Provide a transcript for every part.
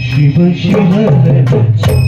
शिव शिव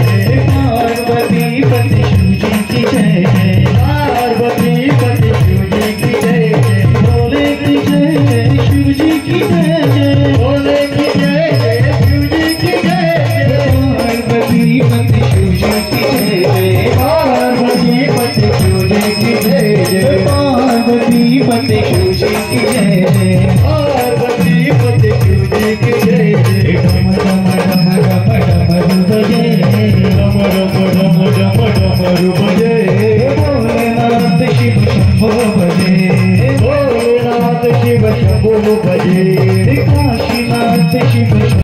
पार्वती पति शिव जी की जय है। बचा भलो बजे